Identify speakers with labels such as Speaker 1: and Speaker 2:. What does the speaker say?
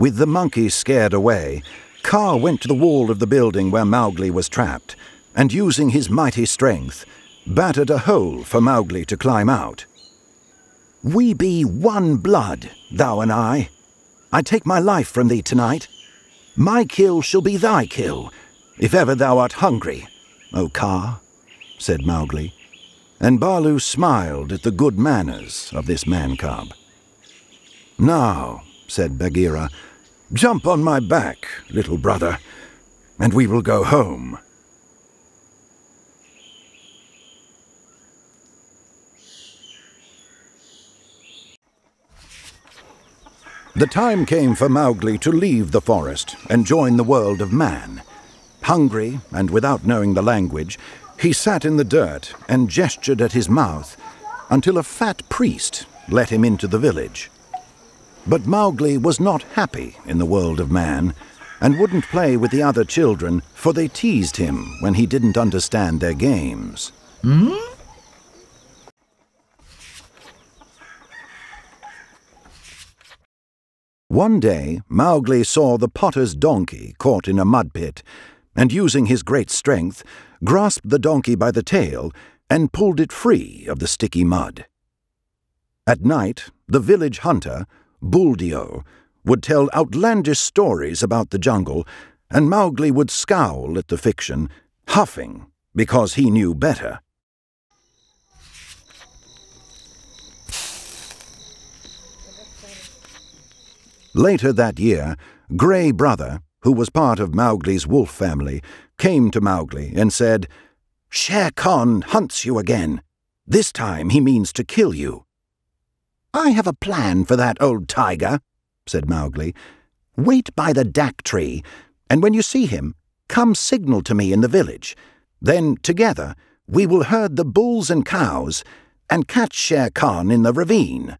Speaker 1: With the monkeys scared away, Kaa went to the wall of the building where Mowgli was trapped, and using his mighty strength, battered a hole for Mowgli to climb out. We be one blood, thou and I. I take my life from thee tonight. My kill shall be thy kill, if ever thou art hungry, O Kaa, said Mowgli, and Baloo smiled at the good manners of this man-cub. Now, said Bagheera, jump on my back, little brother, and we will go home. The time came for Mowgli to leave the forest and join the world of man. Hungry and without knowing the language, he sat in the dirt and gestured at his mouth until a fat priest let him into the village. But Mowgli was not happy in the world of man and wouldn't play with the other children, for they teased him when he didn't understand their games.
Speaker 2: Hmm?
Speaker 1: One day, Mowgli saw the potter's donkey caught in a mud pit, and using his great strength, grasped the donkey by the tail and pulled it free of the sticky mud. At night, the village hunter, Buldeo, would tell outlandish stories about the jungle, and Mowgli would scowl at the fiction, huffing because he knew better. Later that year, Grey Brother, who was part of Mowgli's wolf family, came to Mowgli and said, Shere Khan hunts you again. This time he means to kill you. I have a plan for that old tiger, said Mowgli. Wait by the dak tree, and when you see him, come signal to me in the village. Then, together, we will herd the bulls and cows and catch Shere Khan in the ravine.